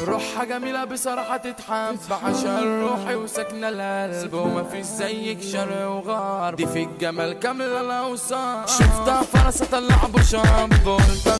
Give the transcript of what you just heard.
روحها جميلة بصراحة تتحب. عشان روحي وسكنة القلب وما فيش زيك شرق وغرب دي في الجمال كاملة الأوصاف شفتها فرصة طلع ابو قلت